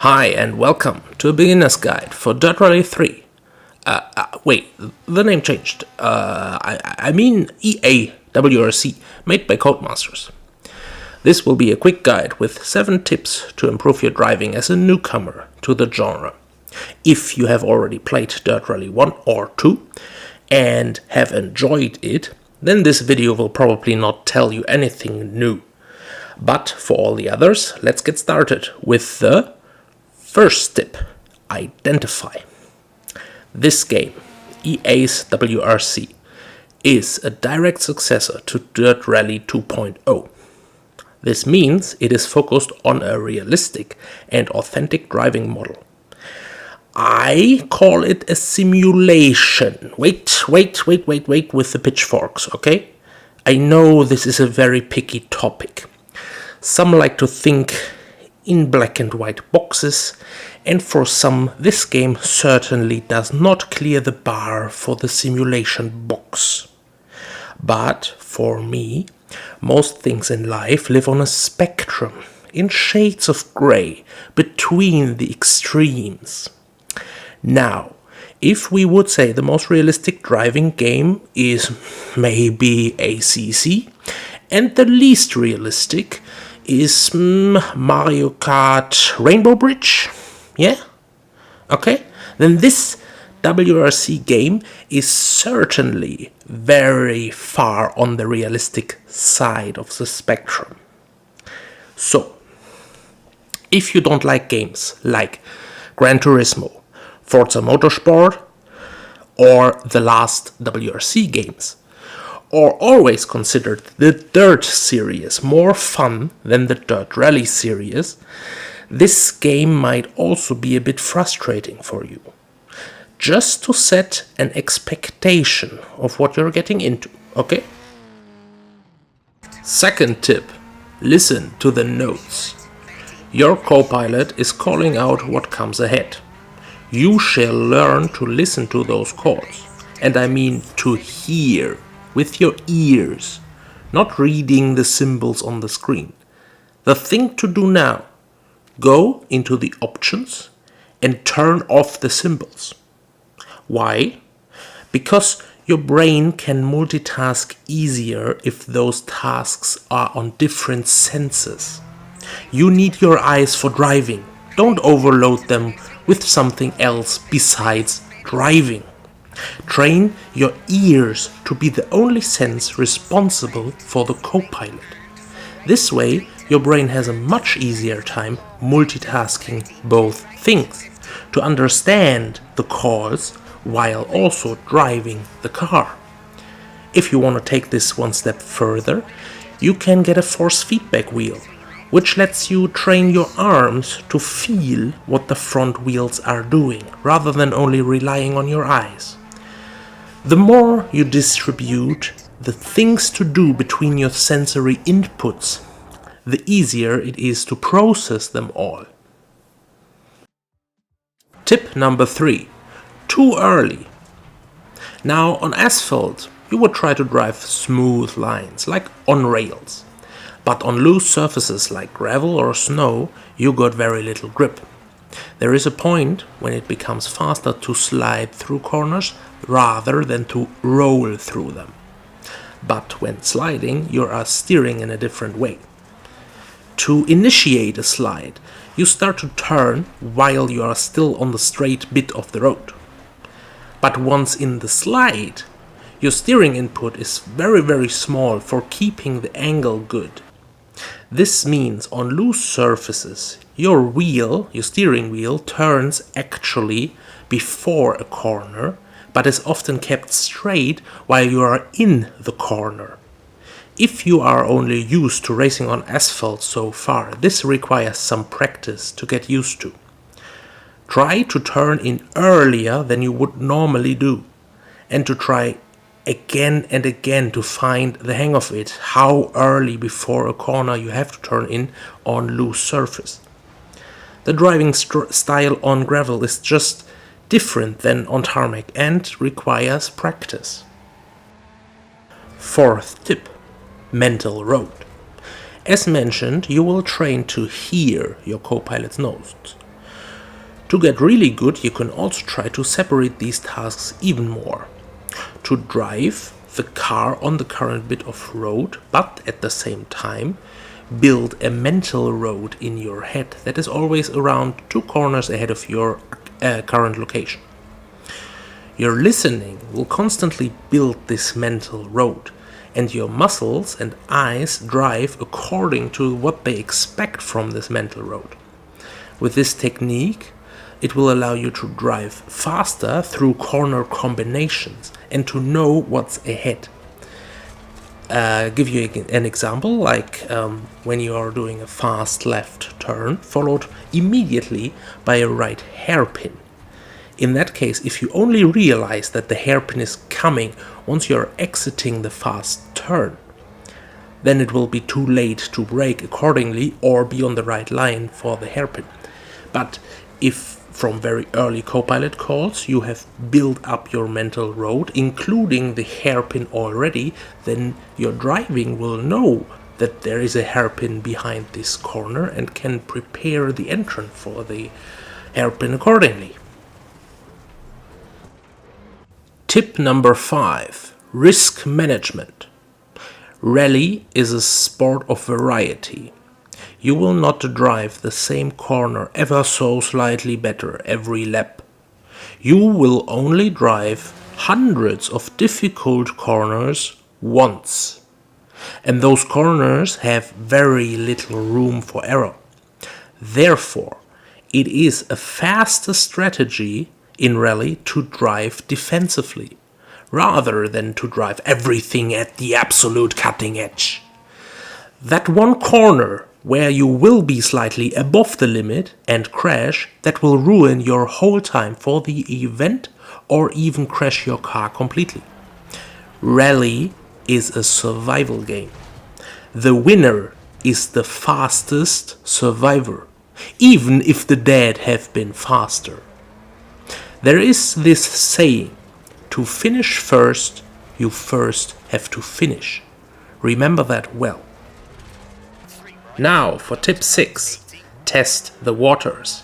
Hi and welcome to a beginner's guide for Dirt Rally 3. Uh, uh, wait, the name changed. Uh, I, I mean EA WRC, made by Codemasters. This will be a quick guide with 7 tips to improve your driving as a newcomer to the genre. If you have already played Dirt Rally 1 or 2 and have enjoyed it, then this video will probably not tell you anything new. But for all the others, let's get started with the First tip identify. This game, EA's WRC, is a direct successor to Dirt Rally 2.0. This means it is focused on a realistic and authentic driving model. I call it a simulation. Wait, wait, wait, wait, wait with the pitchforks, okay? I know this is a very picky topic. Some like to think in black and white boxes, and for some, this game certainly does not clear the bar for the simulation box. But for me, most things in life live on a spectrum, in shades of grey, between the extremes. Now, if we would say the most realistic driving game is maybe ACC, and the least realistic is Mario Kart Rainbow Bridge. Yeah? Okay? Then this WRC game is certainly very far on the realistic side of the spectrum. So, if you don't like games like Gran Turismo, Forza Motorsport, or the last WRC games, or always considered the Dirt series more fun than the Dirt Rally series, this game might also be a bit frustrating for you. Just to set an expectation of what you're getting into, okay? Second tip listen to the notes. Your co-pilot is calling out what comes ahead. You shall learn to listen to those calls, and I mean to hear with your ears, not reading the symbols on the screen. The thing to do now go into the options and turn off the symbols. Why? Because your brain can multitask easier if those tasks are on different senses. You need your eyes for driving. Don't overload them with something else besides driving. Train your ears to be the only sense responsible for the co-pilot. This way, your brain has a much easier time multitasking both things to understand the cause while also driving the car. If you want to take this one step further, you can get a force feedback wheel, which lets you train your arms to feel what the front wheels are doing, rather than only relying on your eyes. The more you distribute the things to do between your sensory inputs, the easier it is to process them all. Tip number three too early. Now, on asphalt, you would try to drive smooth lines, like on rails. But on loose surfaces like gravel or snow, you got very little grip. There is a point when it becomes faster to slide through corners rather than to roll through them. But when sliding, you are steering in a different way. To initiate a slide, you start to turn while you are still on the straight bit of the road. But once in the slide, your steering input is very very small for keeping the angle good. This means on loose surfaces, your wheel, your steering wheel, turns actually before a corner but is often kept straight while you are in the corner. If you are only used to racing on asphalt so far, this requires some practice to get used to. Try to turn in earlier than you would normally do, and to try again and again to find the hang of it, how early before a corner you have to turn in on loose surface. The driving style on gravel is just different than on tarmac and requires practice. Fourth tip mental road. As mentioned, you will train to hear your co pilot's notes. To get really good, you can also try to separate these tasks even more. To drive the car on the current bit of road, but at the same time, build a mental road in your head that is always around two corners ahead of your uh, current location. Your listening will constantly build this mental road, and your muscles and eyes drive according to what they expect from this mental road. With this technique, it will allow you to drive faster through corner combinations and to know what's ahead. Uh, give you an example like um, when you are doing a fast left turn followed immediately by a right hairpin in that case, if you only realize that the hairpin is coming once you're exiting the fast turn, then it will be too late to brake accordingly or be on the right line for the hairpin. But if from very early copilot calls you have built up your mental road, including the hairpin already, then your driving will know that there is a hairpin behind this corner and can prepare the entrance for the hairpin accordingly. Tip number five risk management. Rally is a sport of variety. You will not drive the same corner ever so slightly better every lap. You will only drive hundreds of difficult corners once. And those corners have very little room for error. Therefore, it is a faster strategy in rally to drive defensively, rather than to drive everything at the absolute cutting edge. That one corner where you will be slightly above the limit and crash, that will ruin your whole time for the event or even crash your car completely. Rally is a survival game. The winner is the fastest survivor, even if the dead have been faster. There is this saying to finish first, you first have to finish. Remember that well. Now for tip 6 test the waters.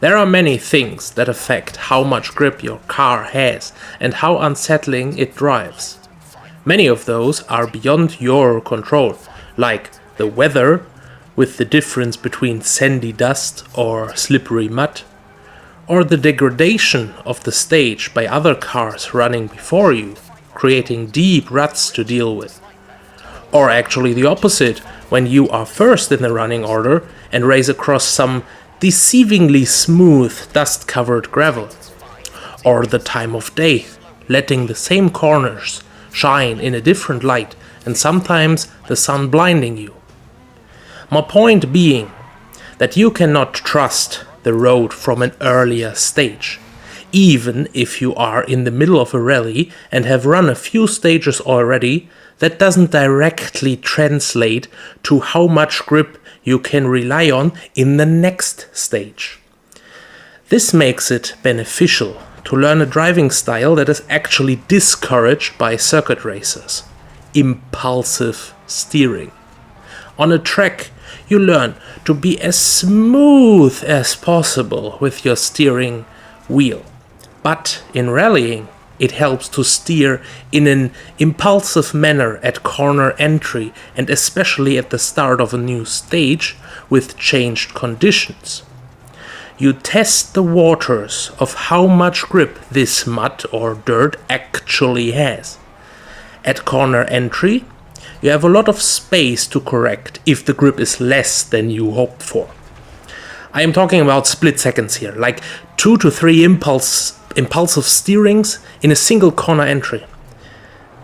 There are many things that affect how much grip your car has and how unsettling it drives. Many of those are beyond your control, like the weather, with the difference between sandy dust or slippery mud, or the degradation of the stage by other cars running before you, creating deep ruts to deal with. Or actually the opposite, when you are first in the running order and race across some deceivingly smooth dust covered gravel. Or the time of day, letting the same corners shine in a different light and sometimes the sun blinding you. My point being that you cannot trust the road from an earlier stage. Even if you are in the middle of a rally and have run a few stages already, that doesn't directly translate to how much grip you can rely on in the next stage. This makes it beneficial to learn a driving style that is actually discouraged by circuit racers impulsive steering. On a track, you learn to be as smooth as possible with your steering wheel. But in rallying, it helps to steer in an impulsive manner at corner entry and especially at the start of a new stage with changed conditions. You test the waters of how much grip this mud or dirt actually has. At corner entry, you have a lot of space to correct if the grip is less than you hoped for. I am talking about split seconds here, like two to three impulse, impulsive steerings in a single corner entry.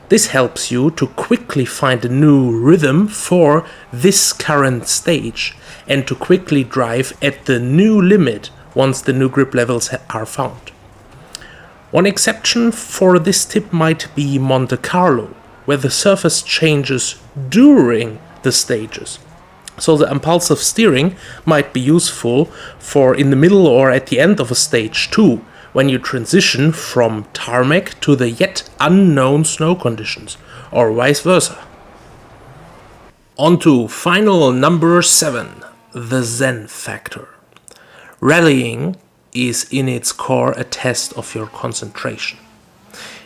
This helps you to quickly find a new rhythm for this current stage and to quickly drive at the new limit once the new grip levels are found. One exception for this tip might be Monte Carlo, where the surface changes during the stages. So the impulsive steering might be useful for in the middle or at the end of a stage too, when you transition from tarmac to the yet unknown snow conditions, or vice versa. On to final number 7, the Zen factor. Rallying is in its core a test of your concentration.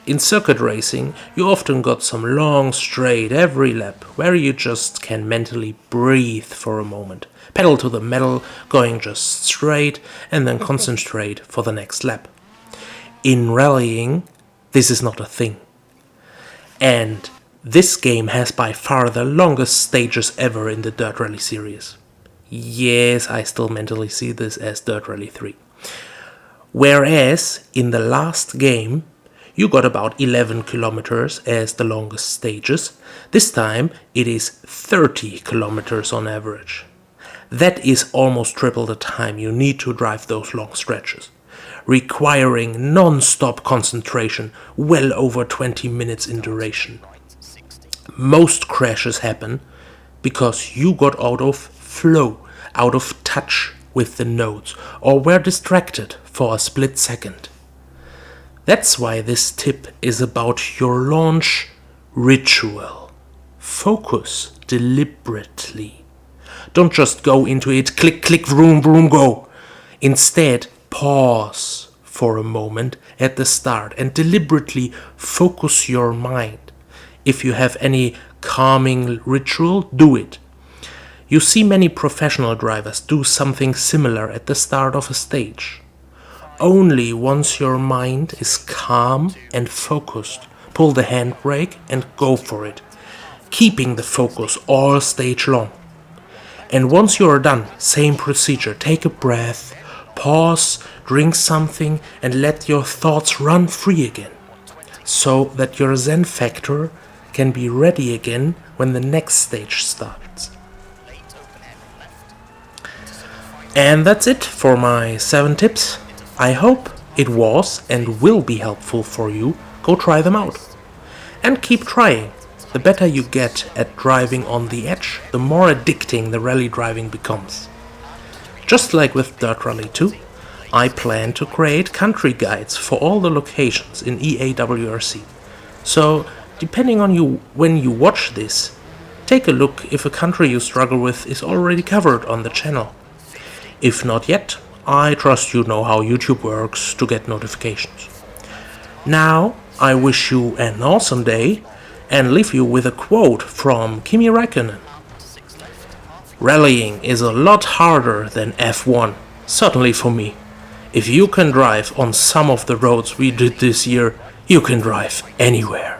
In circuit racing, you often got some long straight every lap where you just can mentally breathe for a moment, pedal to the metal, going just straight, and then concentrate for the next lap. In rallying, this is not a thing. And this game has by far the longest stages ever in the Dirt Rally series. Yes, I still mentally see this as Dirt Rally 3. Whereas in the last game, you got about 11 kilometers as the longest stages. This time it is 30 kilometers on average. That is almost triple the time you need to drive those long stretches, requiring non stop concentration, well over 20 minutes in duration most crashes happen because you got out of flow, out of touch with the nodes, or were distracted for a split second. That's why this tip is about your launch ritual. Focus deliberately. Don't just go into it, click, click, vroom, vroom, go. Instead, pause for a moment at the start and deliberately focus your mind if you have any calming ritual, do it. You see many professional drivers do something similar at the start of a stage. Only once your mind is calm and focused, pull the handbrake and go for it, keeping the focus all stage long. And once you are done, same procedure. Take a breath, pause, drink something, and let your thoughts run free again. So that your Zen factor can be ready again when the next stage starts. And that's it for my 7 tips. I hope it was and will be helpful for you. Go try them out. And keep trying. The better you get at driving on the edge, the more addicting the rally driving becomes. Just like with Dirt Rally 2, I plan to create country guides for all the locations in EAWRC. So depending on you when you watch this, take a look if a country you struggle with is already covered on the channel. If not yet, I trust you know how YouTube works to get notifications. Now, I wish you an awesome day and leave you with a quote from Kimi Räikkönen. Rallying is a lot harder than F1, certainly for me. If you can drive on some of the roads we did this year, you can drive anywhere.